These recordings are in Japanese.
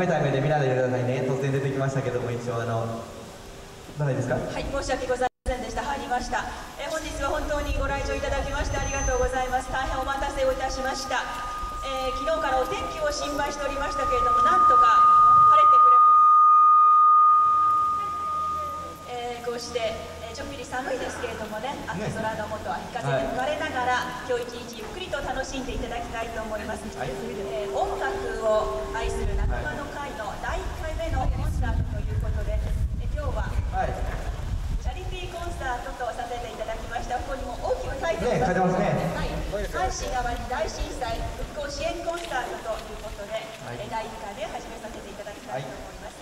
皆さんそんな冷たい目で見ないでくださいね突然出てきましたけども一応あの誰ですかはい、申し訳ございませんでした。入りました。えー本日は本当にご来場いただきましてありがとうございます。大変お待たせをいたしました。えー昨日からお天気を心配しておりましたけれども、なんとか晴れてくれまえーこうして、えーちょっぴり寒いですけれどもね、秋空の下、日風に吹かれながら、今日一日ゆっくりと楽しんでいただきたいと思います。えー音楽を愛する仲間の会の第1回目のコンサートということで、えー今日ははいチャリティーコンサートとさせていただきました。ここにも大きく書いてね書いてますねはい。阪神・淡路大震災復興支援コンサートということで、はいえー第1回で始めさせていただきたいと思います。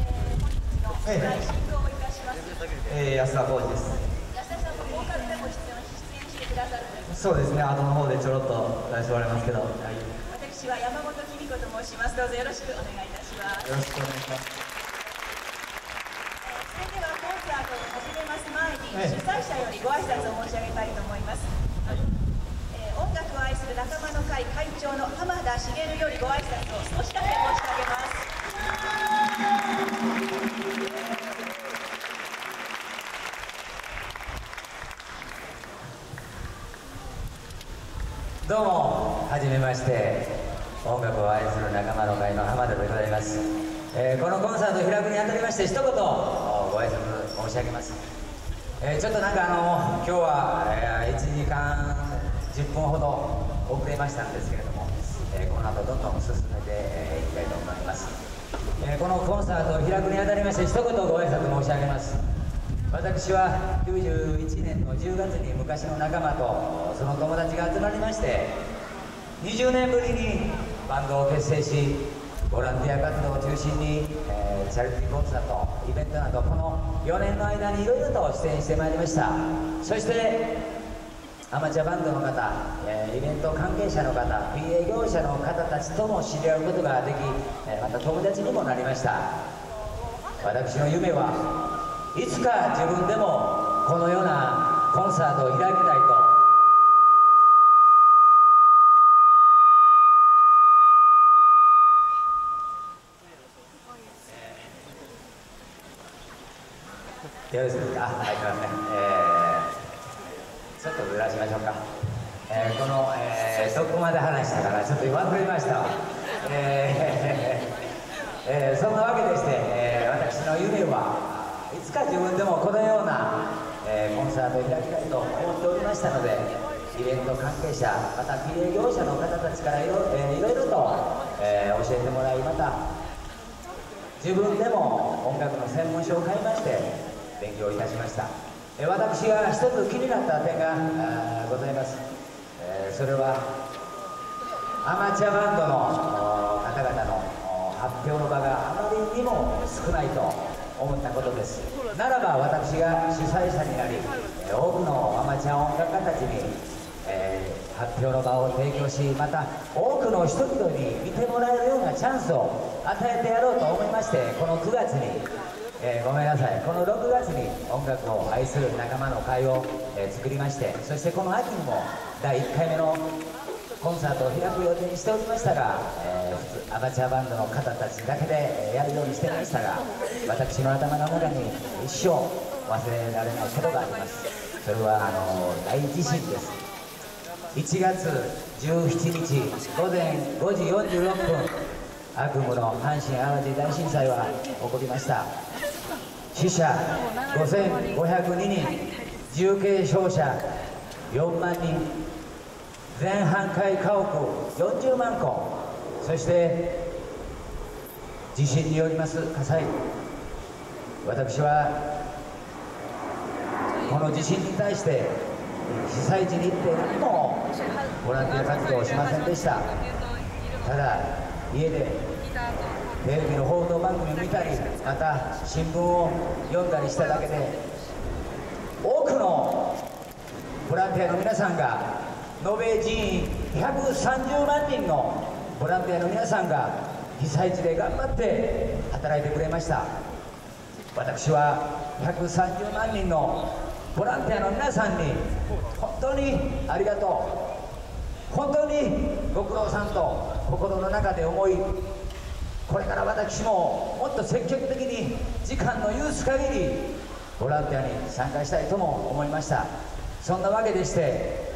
えええー本日の司会進行をいたします。えー、安田浩二です安田さんもボーカルでも出演出演してくださるというそうですね後の方でちょろっと出してもらいますけど、はい、よ私は山本紀美子と申します。どうぞよろしくお願いいたします。ろしくお願いしますそれではコンサートを始めます前ええに主催者よりご挨拶を申し上げたいと思います、えー音楽を愛する仲間の会会長の浜田茂よりご挨拶を少しだけ申し上げますどうもはじめまして音楽を愛する仲間の会の浜田でございます、えーこのコンサートを開くにあたりまして一言おご挨拶申し上げます、えーちょっとなんかあの今日は、え1時間10分ほど遅れましたんですけれども、えーこの後どんどん進めてい、えーいきたいと思います、えーこのコンサートを開くにあたりまして一言ご挨拶申し上げます。私は91年の10月に昔の仲間とその友達が集まりまして20年ぶりにバンドを結成しボランティア活動を中心に、えーチャリティーコンサートイベントなどこの4年の間にいろいろと出演してまいりました。そしてアマチュアバンドの方、えーイベント関係者の方 PA 業者の方たちとも知り合うことができ、えーまた友達にもなりました。私の夢はいつか自分でもこのようなコンサートを開きたいと。よろしいですか？はいすいません、えー、ちょっとずらしましょうか、えーこの、えーどこまで話したかな？ちょっと忘れましたえーえーそんなわけでして、えー私の夢はいつか自分でもこのような、えーコンサートを開きたいと思っておりましたのでイベント関係者また PA 業者の方たちからいろ,、いろいろと、えー教えてもらいまた自分でも音楽の専門書を買いまして勉強いたしました。え私が一つ気になった点がございます、えそれはアマチュアバンドの方々の発表の場があまりにも少ないと思ったことです。ならば私が主催者になり多くのアマチュア音楽家たちに、えー発表の場を提供しまた多くの人々に見てもらえるようなチャンスを与えてやろうと思いましてこの9月にえーごめんなさいこの6月に音楽を愛する仲間の会を、えー作りましてそしてこの秋にも第1回目のコンサートを開く予定にしておりましたが、えー普通アマチュアバンドの方たちだけでやるようにしてましたが私の頭の中に一生忘れられないことがあります。それはあの大地震です。1月17日午前5時46分悪夢の阪神・淡路大震災は起こりました。死者5502人重軽傷者4万人。全半壊家屋40万戸そして地震によります火災。私はこの地震に対して被災地に行って何もボランティア活動をしませんでした。ただ家でテレビの報道番組を見たりまた新聞を読んだりしただけで多くのボランティアの皆さんが延べ人員130万人のボランティアの皆さんが被災地で頑張って働いてくれました。私は130万人のボランティアの皆さんに本当にありがとう。本当にご苦労さんと心の中で思いこれから私ももっと積極的に時間の許す限りボランティアに参加したいとも思いました。そんなわけでして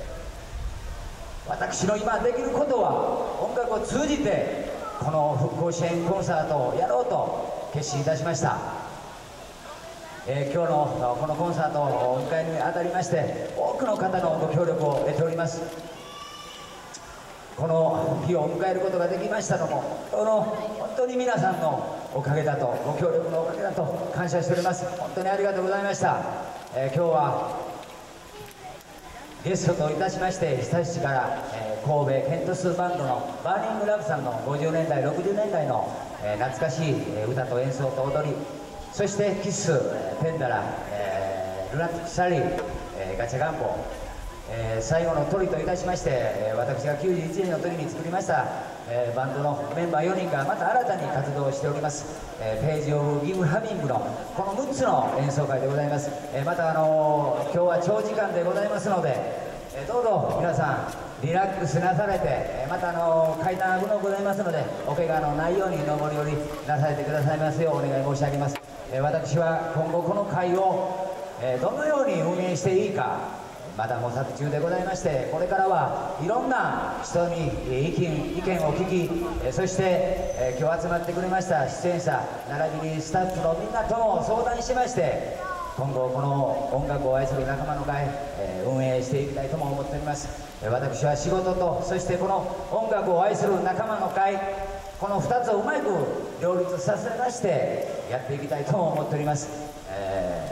私の今できることは音楽を通じてこの復興支援コンサートをやろうと決心いたしました。えー、今日のこのコンサートをお迎えにあたりまして多くの方のご協力を得ております。この日を迎えることができましたのもこの本当に皆さんのおかげだとご協力のおかげだと感謝しております。本当にありがとうございました、えー、今日はゲストといたしまして久しから、えー、神戸ケントスバンドのバーニングラブさんの50年代60年代の、えー、懐かしい歌と演奏と踊りそしてキス、ペンダラ、えー、ルナティックサリー、えー、ガチャガンボ、えー、最後の鳥といたしまして、私が91年の時に作りました、えー、バンドのメンバー4人がまた新たに活動しております、えー、ページ・オブ・ギブ・ハミングのこの6つの演奏会でございます、えー、また、あのー、今日は長時間でございますので、え、どうぞ皆さんリラックスなされてえまたあの階段危のございますのでお怪我のないように上り下りなされてくださいますようお願い申し上げます。え私は今後この会をえどのように運営していいかまだ模索中でございましてこれからはいろんな人に意見意見を聞きそして今日集まってくれました出演者並びにスタッフのみんなとも相談しまして今後この音楽を愛する仲間の会運営していきたいとも思っております。私は仕事とそしてこの音楽を愛する仲間の会この2つをうまく両立させましてやっていきたいとも思っております、え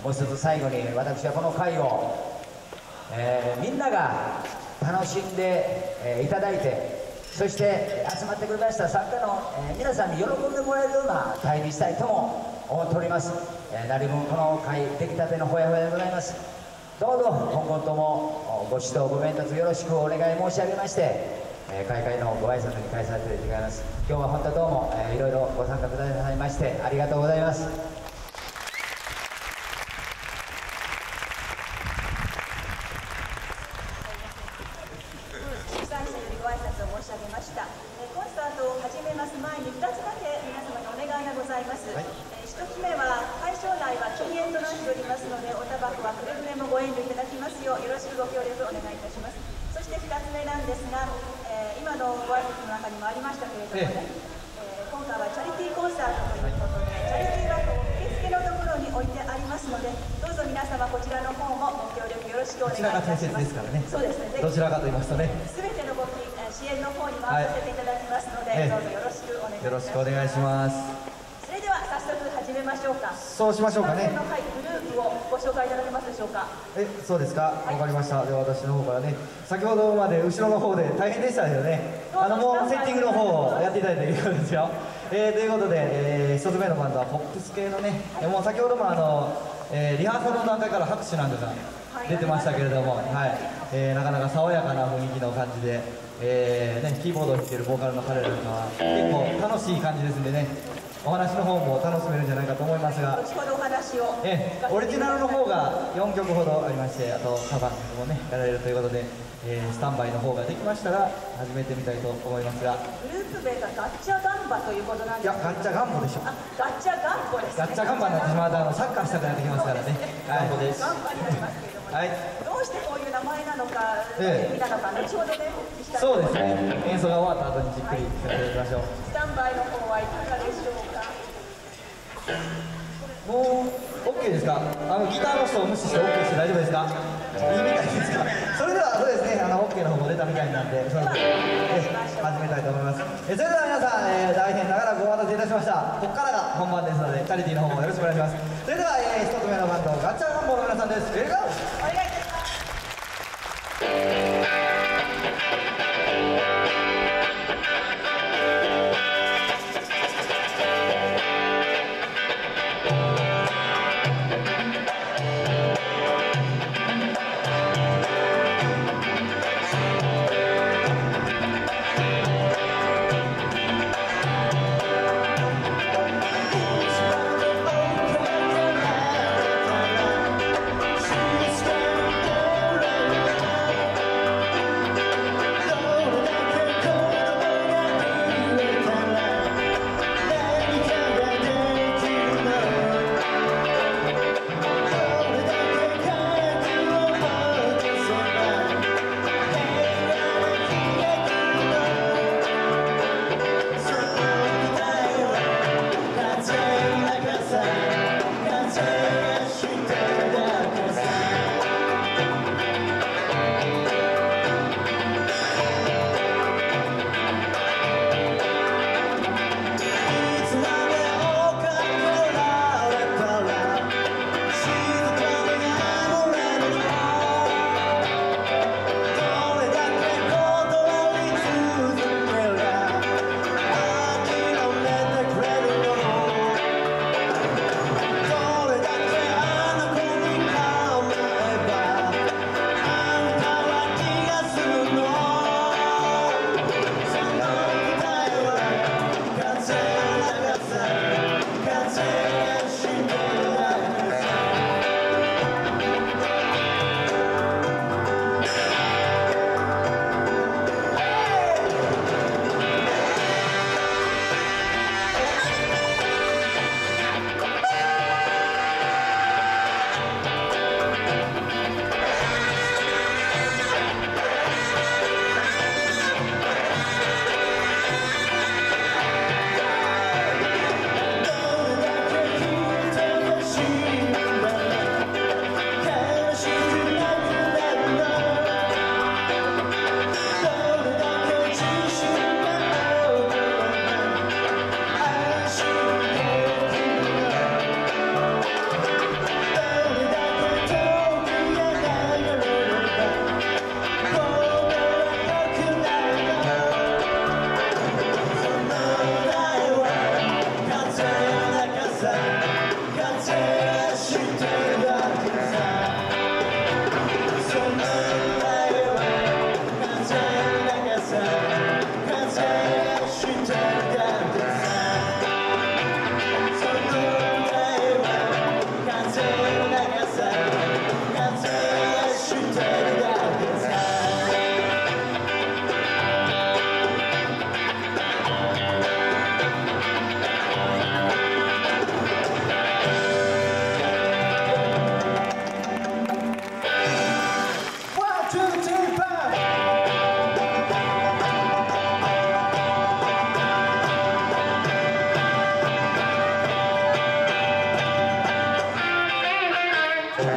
ー、もう一つ最後に私はこの会を、えー、みんなが楽しんで、えー、いただいてそして集まってくれました参加の、え皆さんに喜んでもらえるような会にしたいとも思っております、えー、何分この会出来たてのほやほやでございます。どうぞ今後ともご指導ご鞭撻よろしくお願い申し上げましてえー、開会のご挨拶に返させていただきます。今日は本当どうも、えー、いろいろご参加くださいましてありがとうございます。そうしましょうか。ね。グループをご紹介いただけますでしょうか。え、そうですか？わ、はい、かりました。では私の方からね、先ほどまで後ろの方で大変でしたよね。あのもうセッティングの方をやっていただいているようですよ。えー、ということで、えー、一つ目のバンドはポップス系のね、もう先ほどもあの、えー、リハーサルの段階から拍手なんかが出てましたけれども、はい、えー、なかなか爽やかな雰囲気の感じで、えーね、キーボードを弾いてるボーカルの彼らとかは結構楽しい感じですんでね、お話の方も楽しめるんじゃないかと思いますが後ほどお話をえオリジナルの方が4曲ほどありましてあとサバンもねやられるということで、えー、スタンバイの方ができましたら始めてみたいと思いますが。グループ名がガッチャガンバということなんです。かいやガッチャガンボでしょ。ガッチャガンボです、ね、ガッチャガンバになってしまうとあのサッカーしたくなってきますからね。ガンボです。ガンバになりますけれどはい、どうしてこういう名前なのか、ええ、意味なのか後ほどねそうですね。演奏が終わった後にじっくり聞かせていただきましょう。スタンバイの方はいかがでしょうか？もう OK ですか？あのギターの人を無視して OK して大丈夫ですか？いいみたいですか？それではそうですねあの方も出たみたいなんでそのえ始めたいと思います。えそれでは皆さん、えー、大変長らくお待たせいたしました。ここからが本番ですのでチャリティーの方もよろしくお願いします。それでは、えー、1つ目のバンドガッチャガンボの皆さんです。レッツゴー!お願いします。も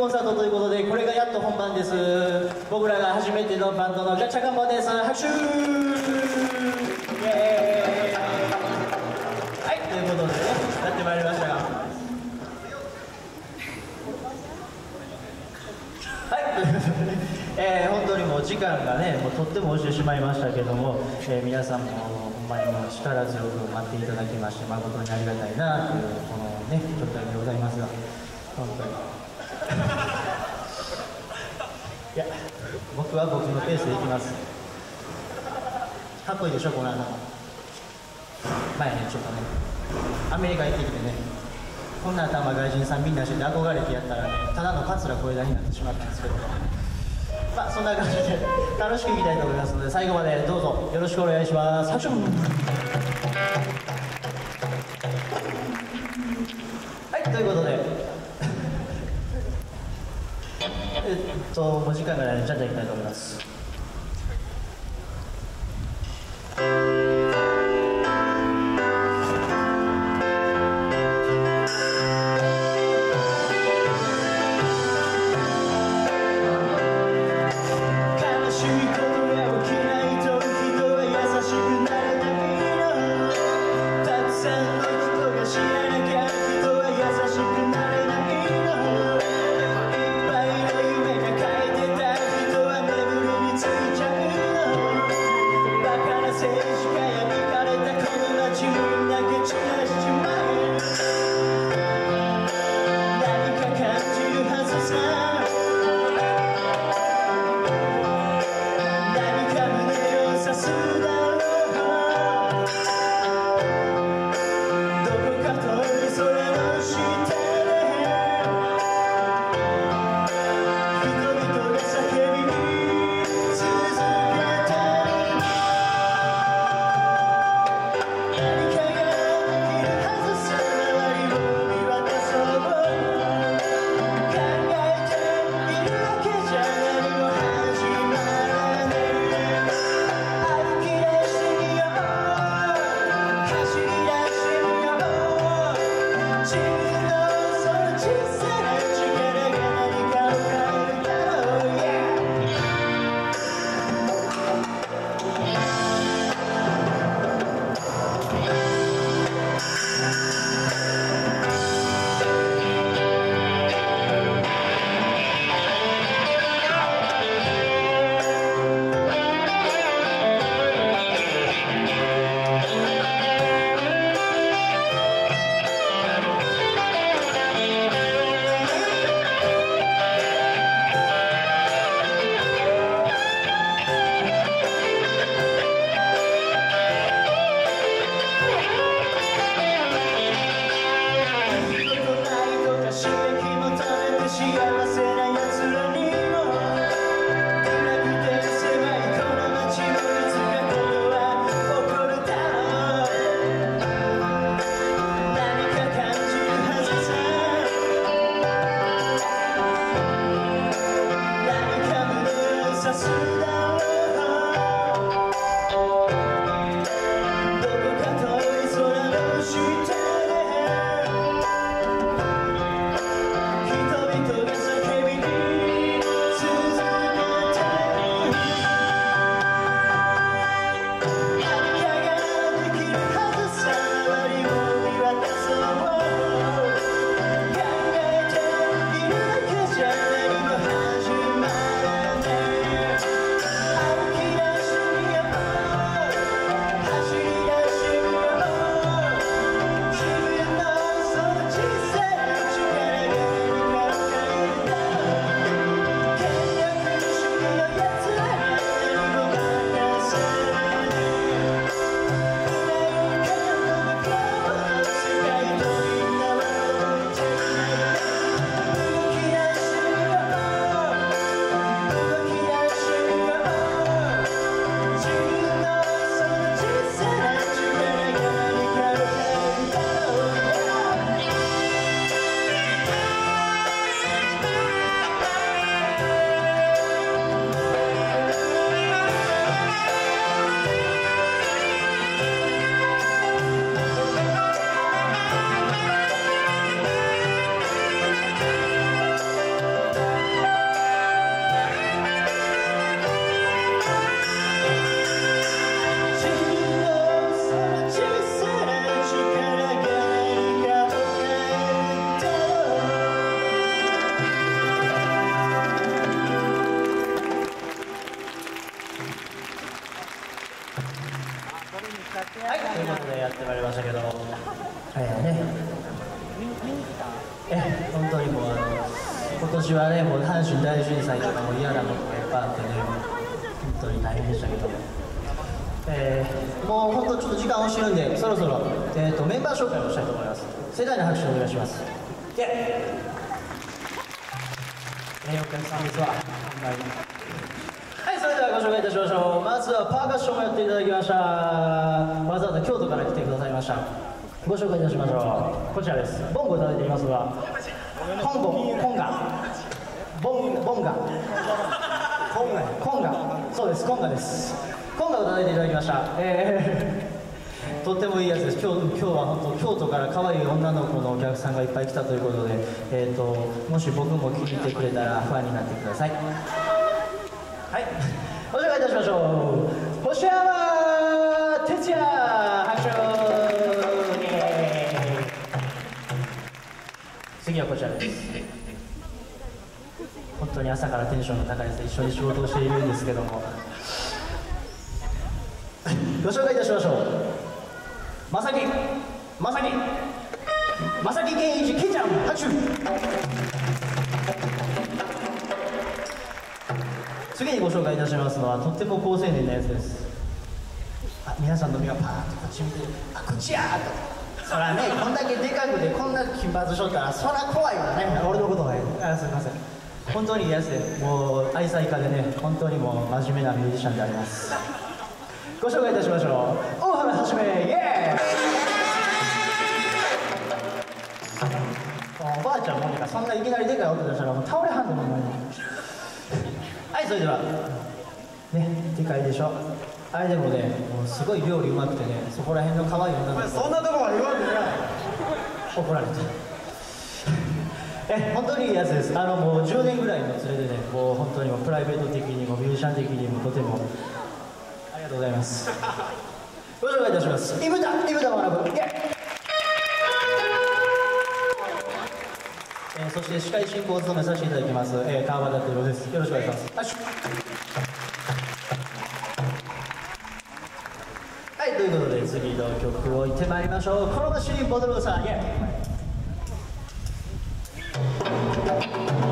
コンサートということでこれがやっと本番です。僕らが初めてのバンドのガチャカンボです。拍手。はいということでねやってまいりましたが。はい、ということで、えー本当にもう時間がね、もうとっても押してしまいましたけども、えー皆さんもほんまにもう力強く待っていただきまして、誠にありがたいなという、このね、状態でございますが、本当に。いや、僕は僕のペースでいきます。かっこいいでしょ、このあの、前ね、ちょっとね、アメリカ行ってきてね、こんな頭外人さんみんなして憧れてやったらねただの桂小枝になってしまったんですけどまあそんな感じで楽しくいきたいと思いますので最後までどうぞよろしくお願いしますはいということでえっと5時間ぐらいでじゃんじゃんいきたいと思います。間押してるんで、そろそろ、えー、とメンバー紹介をしたいと思います。盛大な拍手をお願いします。イェイえー、お客さんですわ、ほんまに。はい、それではご紹介いたしましょう。まずはパーカッションをやっていただきました。わざわざ京都から来てくださいました。ご紹介いたしましょう。こちらです。ボンゴいただいていますが、コンゴ、コンガ、ボン、ボンガ、コンガ、コンガ、そうです、コンガです。コンガをいただいていただきました。えーとてもいいやつです。今日今日は本当京都から可愛い女の子のお客さんがいっぱい来たということで、えー、ともし僕も気に入ってくれたらファンになってください。はい。ご紹介いたしましょう。星山哲也拍手次はこちらです。本当に朝からテンションの高いです一緒に仕事をしているんですけども。ご紹介いたしましょう。まさきまさきまさき健一けいちゃん拍手。次にご紹介いたしますのはとっても好青年なやつです。あ皆さんの目がパーッとこっち見てあこっちやーと。そらねこんだけでかくてこんな金髪しとったらそら怖いわね。俺のことがあすいません。本当にいいやつでもう愛妻家でね本当にもう真面目なミュージシャンであります。ご紹介いたしましょう。大原はじめイエーイ。おばあちゃんもんかそんないきなりでかい音出したらもう倒れはんのもんはいそれでは。ねでかいでしょ。あれでもねもうすごい料理うまくてねそこら辺の可愛い女の子そんなとこまで言わんでない怒られて。え本当にいいやつです。あのもう10年ぐらいの連れでねもう本当にもうプライベート的にもミュージシャン的にもとてもとうございます。ご紹介いたします。イブダイブダ学ぶイェイ。えーそして司会進行を務めさせていただきます、えー、川端哲郎です。よろしくお願いします。はい、ということで次の曲をいってまいりましょう。コロナシリンボトルさん、イェイイ。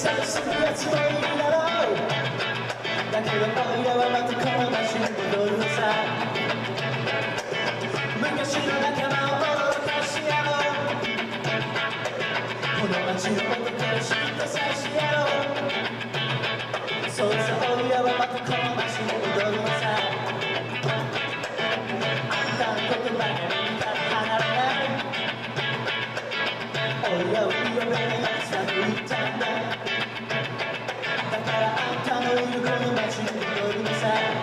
寂しくは近いんだろう。だけど今夜はまたこの場所に戻るのさ昔の仲間を驚かしてやろう。この街の音から知ったさしてやろう。そう。さ今夜はまたこの場所に戻るのさあんたの言葉が耳から離れない俺は言われない September. Tanrı uyur konu ben seni görmesem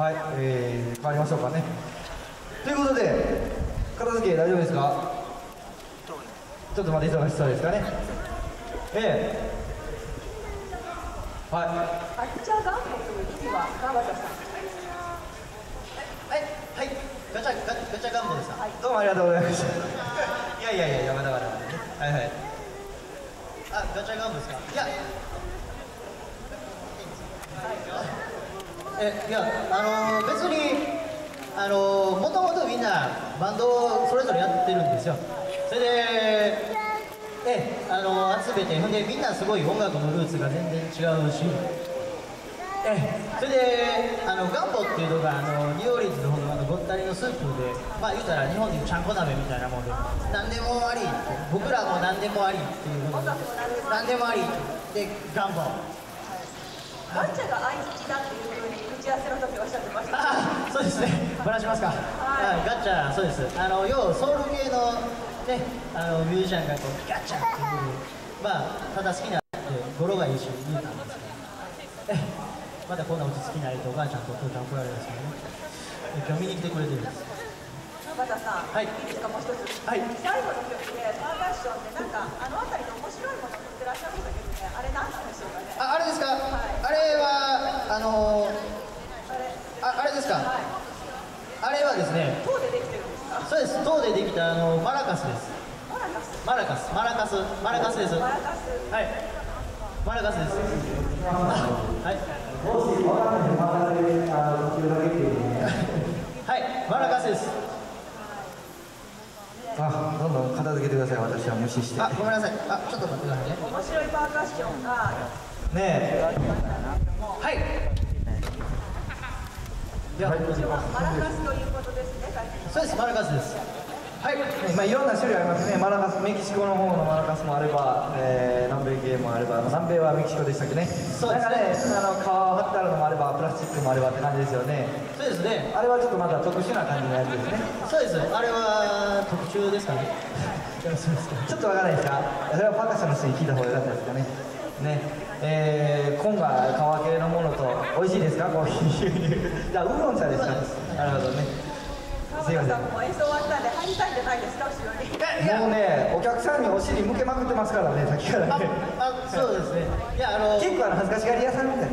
はい、えー、変わりましょうかね。ということで片付け大丈夫ですか？ちょっとまだ忙しそうですかね。ええ。はい。あっちゃが次は川端さん。はいはい。ガチャガガチャガンボですか？どうもありがとうございました。いやいやいやまだまだはいはい。あガチャガンボですか？いやえいやあの別にあのもともとみんなバンドをそれぞれやってるんですよ。それでえあの集めてほんでみんなすごい音楽のルーツが全然違うし。えそれであのガンボっていうのがあのニューオリンズの方のあのごったりのスープでまあ言うたら日本でいうちゃんこ鍋みたいなもんで何でもありって僕らも何でもありっていうことで何でもありでガンボ。ガチャが相槌だっていうふうにち合わせの時おっしゃってました。あそうですね。バラしますか、はい、ガッチャそうです。あの要ソウル系のねあのミュージシャンがこうガッチャっていうまあただ好きなって語呂がいいし言うたんですけどえまだこんな落ち着きないとお母ちゃんとお父ちゃん怒られるんですけどね今日見に来てくれてるんです川端さん、はい。いいですか？もう一つ、はい。最後の曲でパーカッションでなんかあの辺りで面白いものを振ってらっしゃるんだけどねあれ何なんでしょうかね。ああれですか、あれはあのああれですか、あれはですね塔でできてるんですかそうです。塔でできたあのマラカスです。マラカス。マラカス。マラカスマラカスです。マラカスはい。マラカスです。はい。もし分からないでまだであの途中だけっていうはい。マラカスです。あどんどん片付けてください。私は無視して。あごめんなさい。あちょっと待ってくださいね。面白いパーカッションがねえ。はいい。や、マラカスということですね。そうですマラカスです。はい。まあ、いろんな種類ありますね、マラカス、メキシコの方のマラカスもあれば、えー南米系もあれば、南米はメキシコでしたっけね、そうですね。なんかね、あの皮を張ってあるのもあれば、プラスチックもあればって感じですよね、そうですね。あれはちょっとまだ特殊な感じのやつですね、そうですあれは特注ですかね。ちょっとわからないですか、それはパーカッションの人に聞いた方がよかったですかね。ねえー、今が皮系のものと美味しいですか？コーヒーじゃあウーロン茶ですかなるほどね。すいません。川端さんも演奏終わったんで入りたいんじゃないですか後ろに。もうねお客さんにお尻向けまくってますからねさっきからあね。あそうですね。いやあのい結構あの恥ずかしがり屋さんみたいな。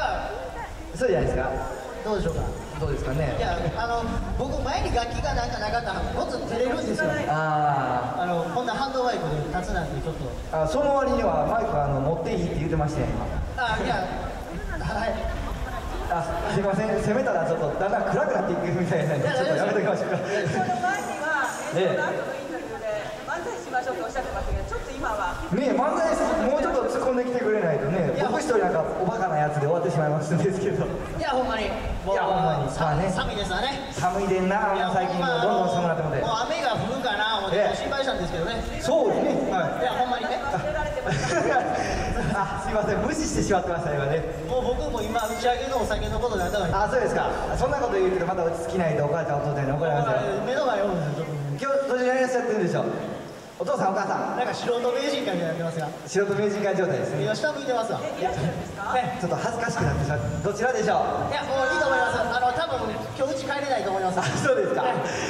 や。そうじゃないですか。どうでしょうか？どうですかね？いやあの僕前に楽器がなんかなかったらもっと照れるんですよ。ああのこんなハンドマイクで立つなんてちょっと。ーあその割にはマイクあの持っていいって言ってましたよ今。あいやはい。あすいません。攻めたらちょっとだんだん暗くなっていくみたいな。んでちょっとやめときましょうか。その前には演奏の後のインタビューで漫才しましょうとおっしゃってましたけどちょっと今は。ねえ漫才もうちょっと突っ込んできてくれないとね僕一人なんかおバカなやつで終わってしまいますんですけど。いやほんまにいやほんまにさまあね寒いですわね。寒いでんな最近もうどんどん寒くなってもて。もう雨が降るかな思ってええ。心配したんですけどね。そうですね。はい。い。やほんまにね。あすいません無視してしまってました今ね。もう僕も今打ち上げのお酒のことで頭に。あそうですか。そんなこと言うけどまだ落ち着きないとお母ちゃんお父ちゃんに怒られますよ。目の前を今日どちらに。いらっしゃってるんでしょ。うお父さんお母さん。なんか素人名人会みたいになってますが。素人名人会状態ですね。今下向いてますわ。いらっしゃるんですか？ねちょっと恥ずかしくなってしまってどちらでしょう。いやもういいと思います。あの多分今日うち帰れないと思います。あそうですか。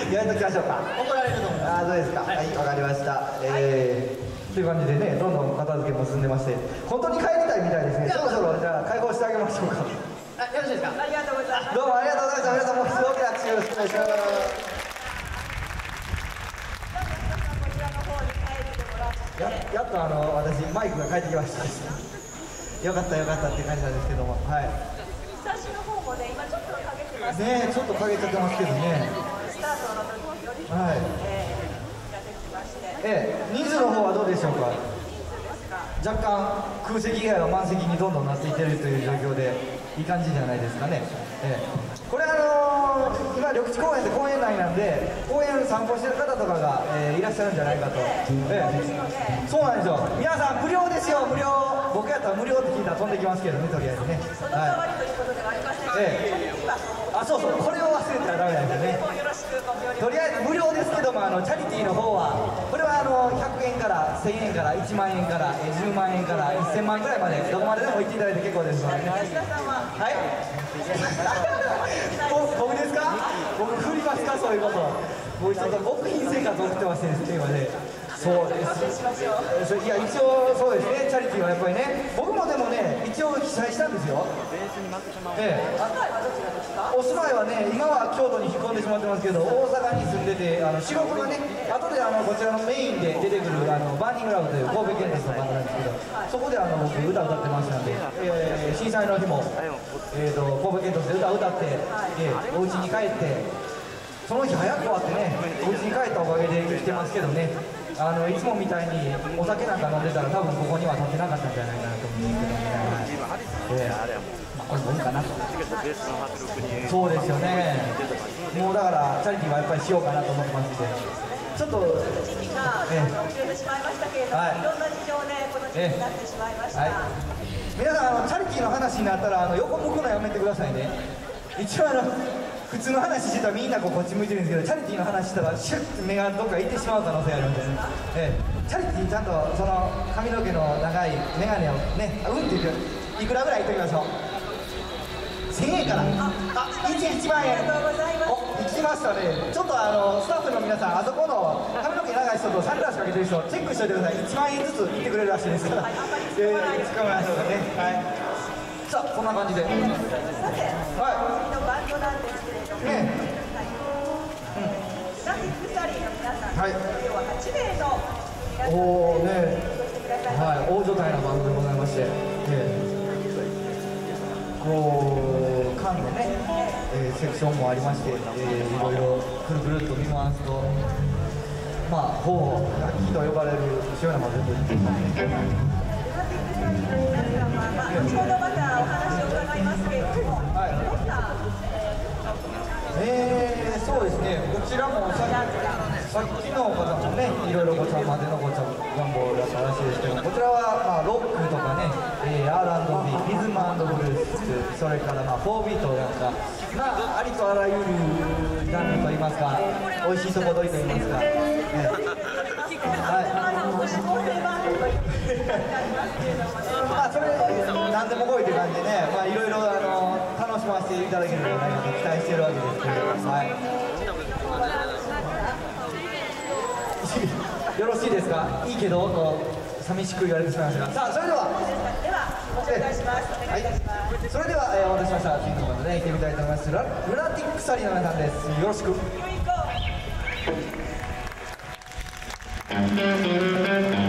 やめときましょうか。怒られると思います。あそうですか。はい。わ、かりました。えー、という感じでねどんどん片付けも進んでまして本当に帰りたいみたいですね。そろそろじゃあ開放してあげましょうか。あよろしいですか？ありがとうございますどうもありがとうございました。皆さんもすごく拍手よろしくお願いしますこちらの方に帰ってもらってややっとあの私マイクが帰ってきました。よかったよかったって感じなんですけども。はい。日差しの方もね今ちょっと陰ってます。ねえちょっと陰っちゃってますけどね。スタートの時よりも、はい。えーができまして。ええ人数の方はどうでしょうか？若干空席以外は満席にどんどんなっていってるという状況でいい感じじゃないですかね、ええ、これあのの今緑地公園で公園内なんで公園散歩してる方とかが、えーいらっしゃるんじゃないかと、ええ。そうなんですよ。皆さん無料ですよ無料。僕やったら無料って聞いたら飛んできますけどねとりあえずね。その代はわりということではありません。ので、え。今そうあそうそう。これを忘れたらダメなんですよね。とりあえず無料ですけどもあのチャリティーの方はこれはあの100円から1000円から1万円からえー10万円から1000万ぐらいまでどこまででも行っていただいて結構ですのでね。ははい。ぼ僕ですか？僕振りますか？そういうこと。僕ちょっと極貧生活送ってますね今ね。そうです。いや一応そうですね。チャリティーはやっぱりね。僕もでもね一応被災したんですよ。ええあ今回はどちらです。かお住まいはね今は京都に引っ込んでしまってますけど大阪に住んでてあの仕事がね後であのこちらのメインで出てくるあのバーニングラブという神戸県立のバンドなんですけどそこであの僕歌歌ってましたんで、えー震災の日も、えー、と神戸県立で歌歌って、えーお家に帰ってその日早く終わってねお家に帰ったおかげで生きてますけどねあのいつもみたいにお酒なんか飲んでたら多分ここには立ってなかったんじゃないかなと思うんですけどね、はいええまあこれもいいかなとそうですよね。もうだからチャリティーはやっぱりしようかなと思ってますんでちょっと時期が遅れてしまいましたけれども、はいい、ろんな事情でこの時期になってしまいました、はい皆さんあのチャリティーの話になったらあの横向くのやめてくださいね。一応あの普通の話してたらみんなこうこっち向いてるんですけどチャリティーの話したらシュッて目がどっか行ってしまう可能性あるんで、ね。ええ、チャリティーちゃんとその髪の毛の長い眼鏡をねあうんって言っていくらぐらい言っておきましょう？1000円からあ1 1万円ありがとうございますお行きましたね。ちょっとあのスタッフの皆さんあそこの髪の毛長い人とサングラスかけてる人チェックしておいてください。1万円ずつ行ってくれるらしいですから。はいえー捕まえましょうかね。はい。さあこんな感じで。はさて、いはい。今日は8名のおーね。はい大所帯なバンドでございまして、えーこう缶のね、えーセクションもありまして、えーいろいろくるくるっと見回すとまあほぼ楽器と呼ばれる塩山全部グラフィックサリーの皆さんは、まあ、後ほどまたお話を伺います。けれども、はい。どんな、えー、そうですね、こちらもささっきの方もね、いろいろごちゃまでのごちゃガンボだったらしいですけど、こちらは、まあ、ロックとかね、えー、R&B、リズムブルース、それから、まあ、4ビートなんか、まあ、ありとあらゆるジャンルといいますか、美味しいとこ取りといいますか、ねはい、ま、あ、それ、なんでも来いという感じでね、まあ、いろいろあの楽しませていただけるんじゃないかと期待しているわけですけれども。はいよろしいですか？いいけど？と寂しく言われてしまいましたが。さあそれでは。では、ご紹介します。お願いいたします。それでは、えー、お待たせしました。次の方ね行ってみたいと思います。ラルナティックサリーの皆さんです。よろしく。Here we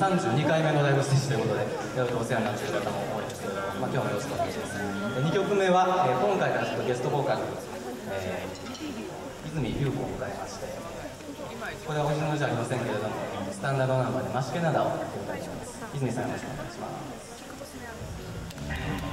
32回目のライブステージということでいろいろとお世話になっている方も多いですけれども、まあ、今日もよろしくお願いします、え2曲目は、えー今回からちょっとゲストボーカル、えー泉優子を迎えましてこれはオリジナルじゃありませんけれどもスタンダードナンバーで「マシケナダ」を歌います。泉さんよろしくお願いします。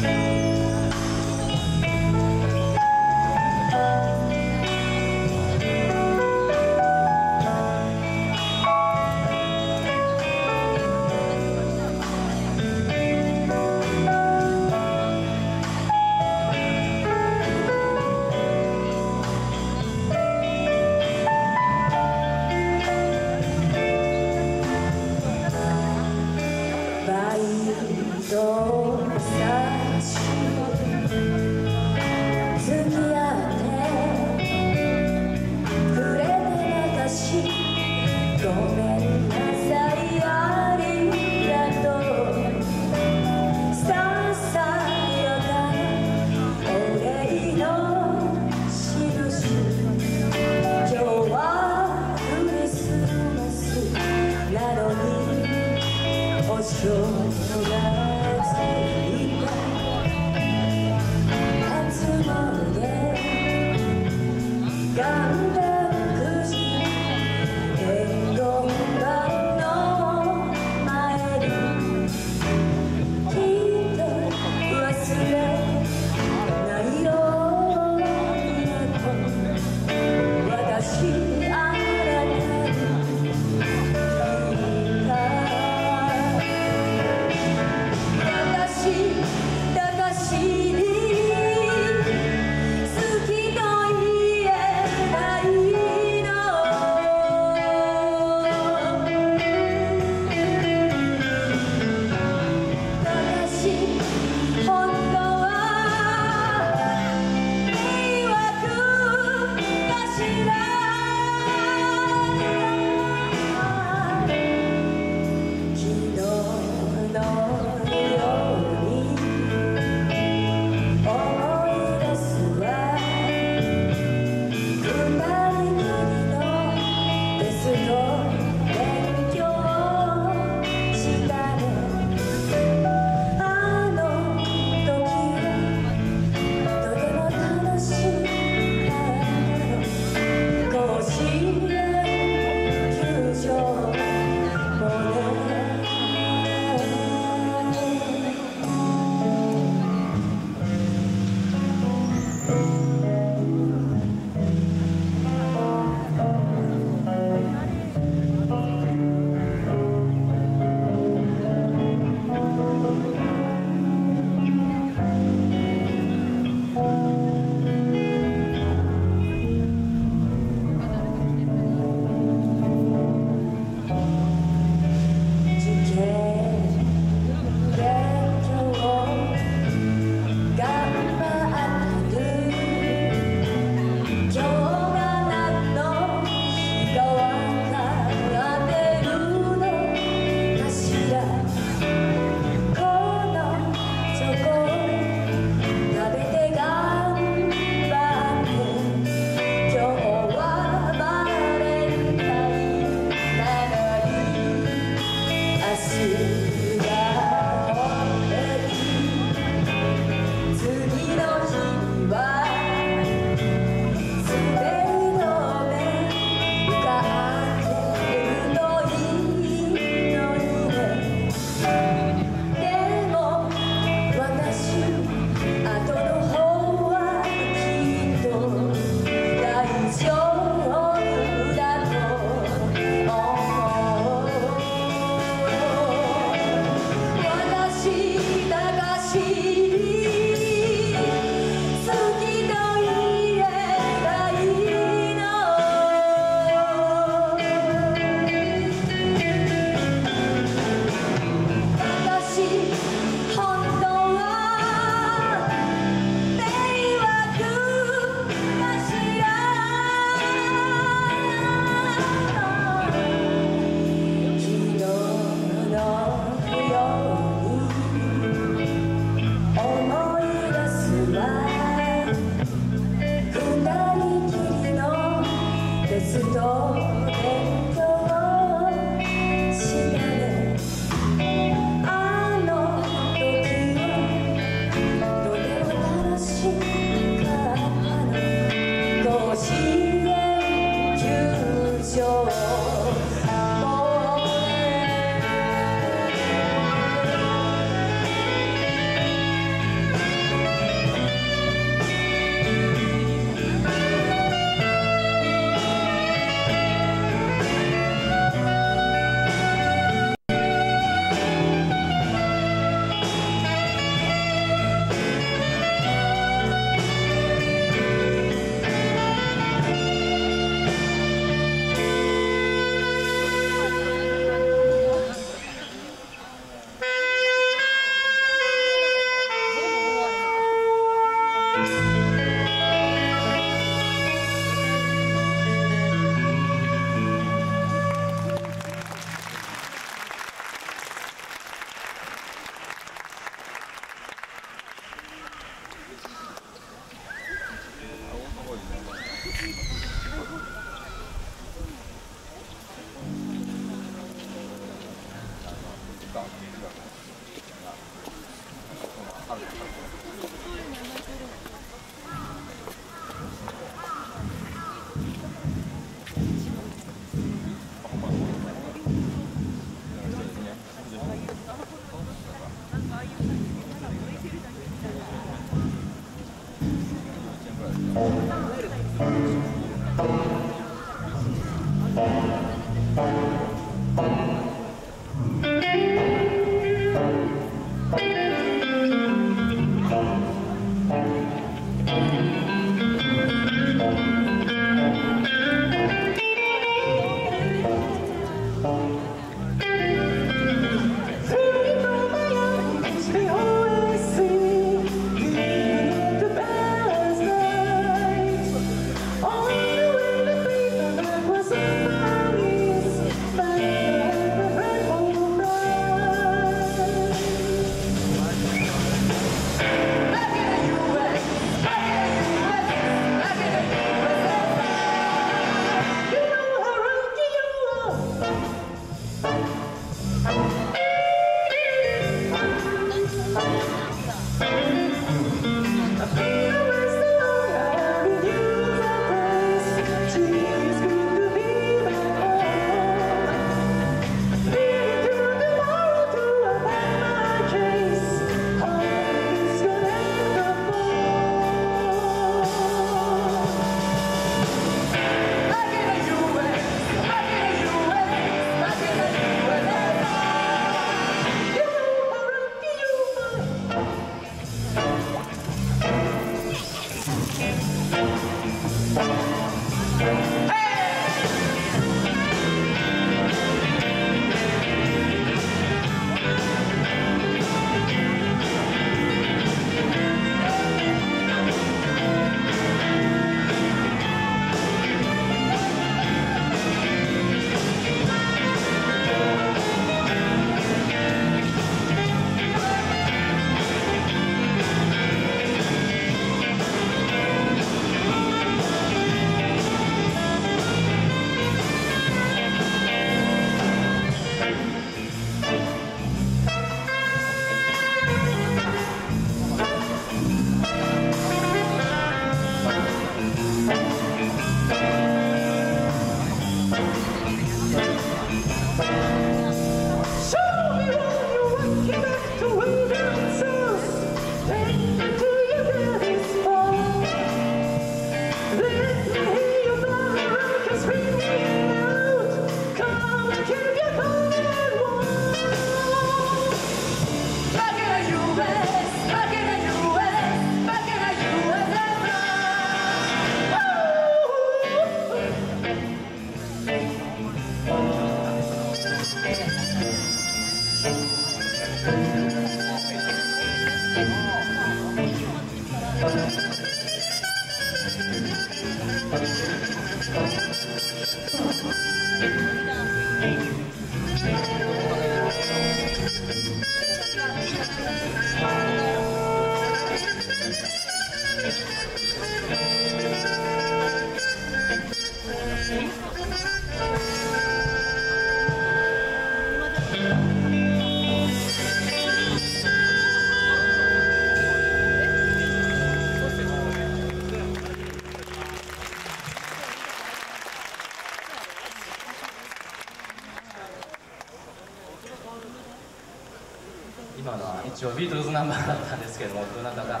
一応ビートルズナンバーだったんですけどもどなたが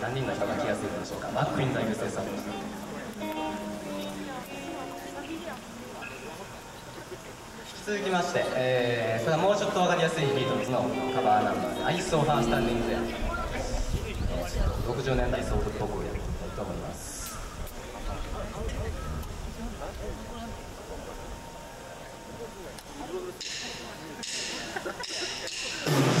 何人の人が気が付いたでしょうか？ Back in the U.S.S.R.引き続きまして、えー、これはもうちょっと分かりやすいビートルズのカバーナンバーで「アイス・オファー・スタンディング・ゼア」60年代ソウルっぽくやっていきたいと思います「R&B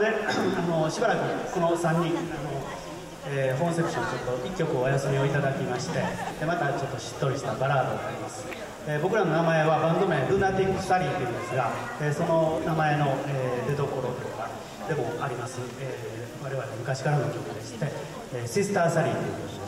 であのしばらくこの3人あの、えー本セクションちょっと1曲お休みをいただきましてでまたちょっとしっとりしたバラードになります、えー僕らの名前はバンド名ルナティック・サリーというんですが、えーその名前の、えー出どころというかでもあります、えー我々昔からの曲でして、えーシスター・サリーという曲。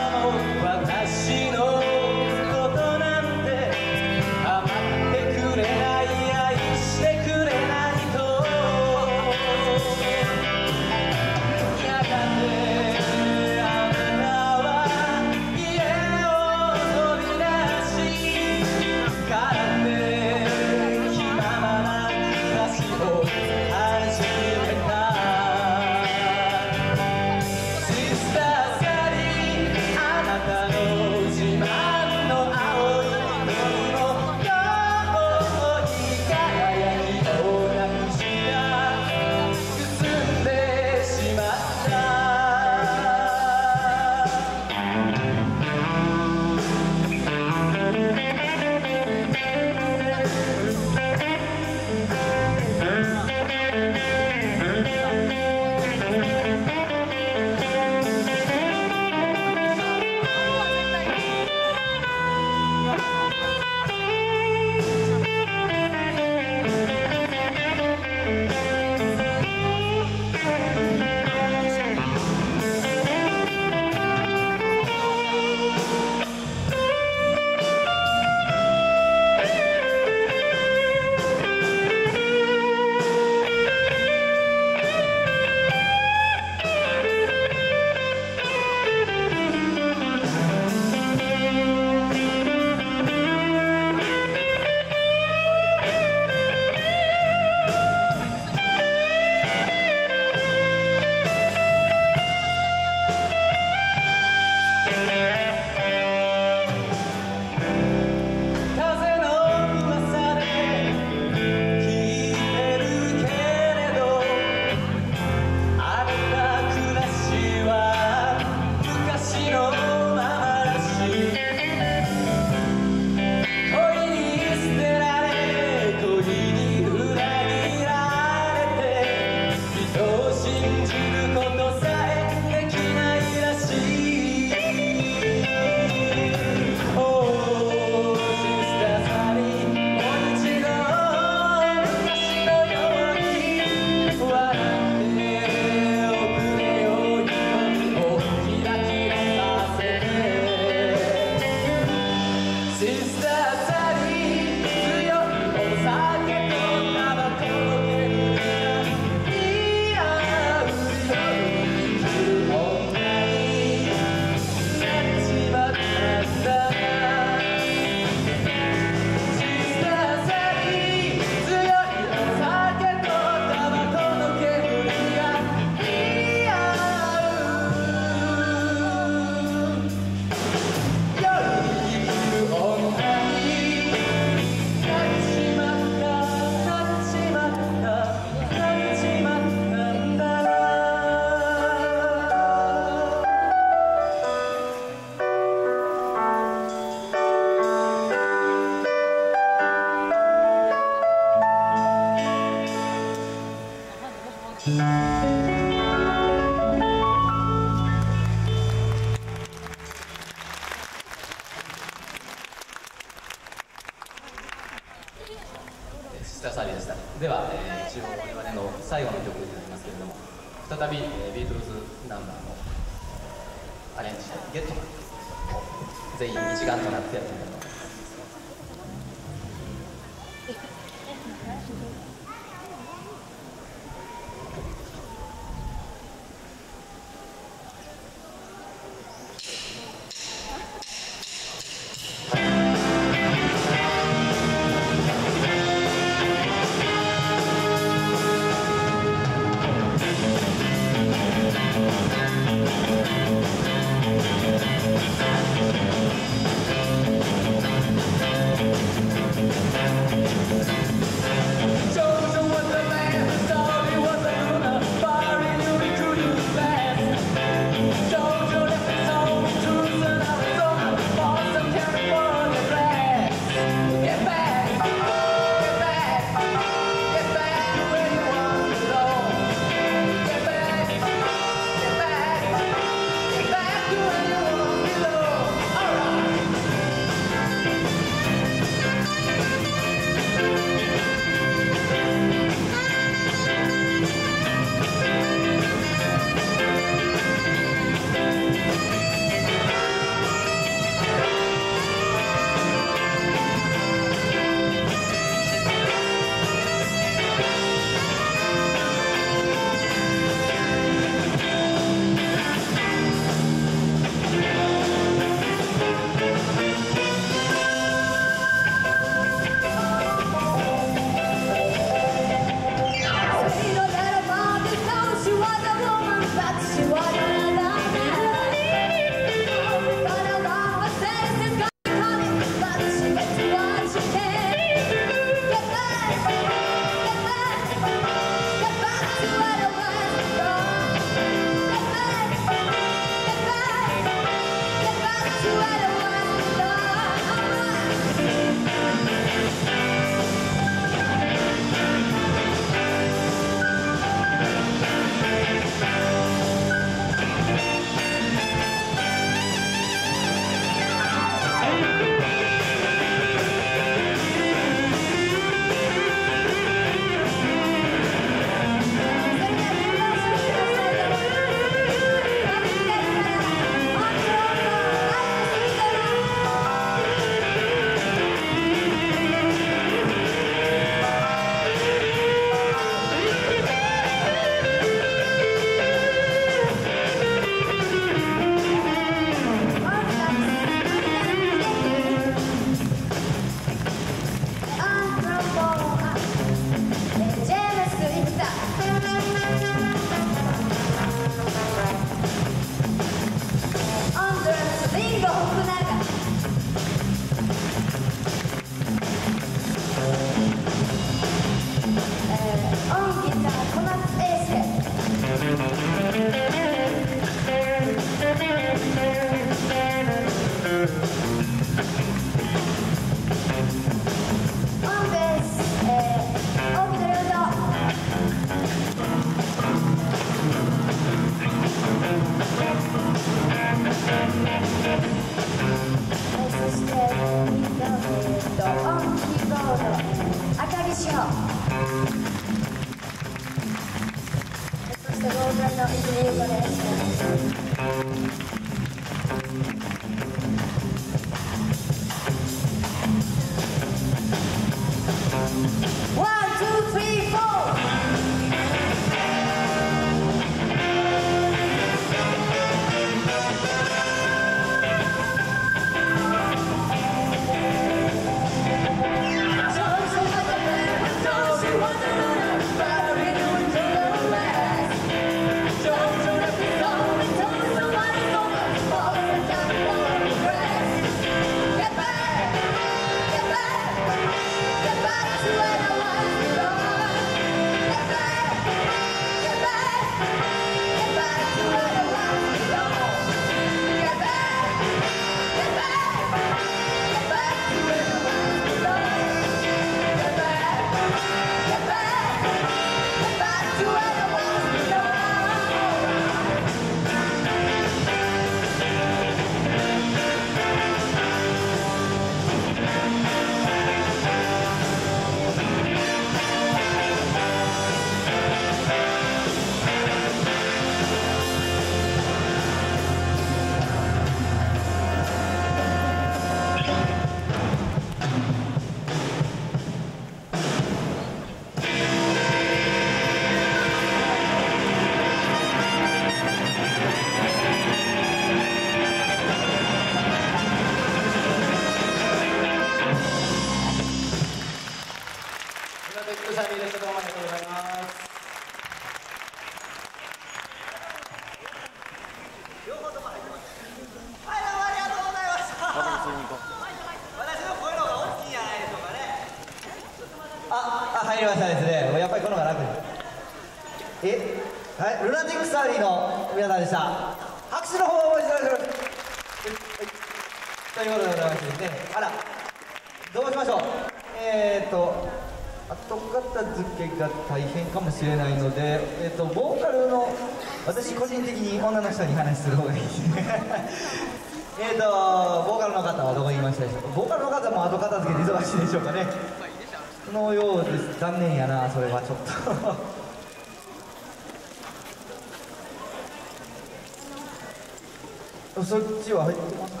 そっちは入ってますか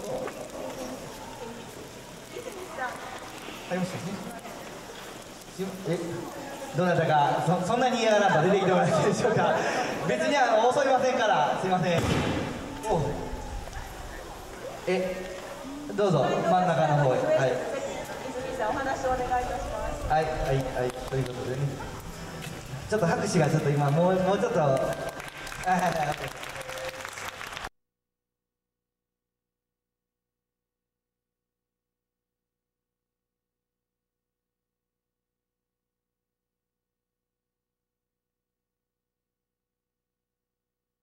入りましたねえどなたかそそんなに嫌がらんと出てきてもらっていいでしょうか。別にあの遅いませんからすいません。おえどうぞ。真ん中の方へはいお話をお願いいたしますはい。はいはい。ということでね。ちょっと拍手がちょっと今もうもうちょっと。はいはいはい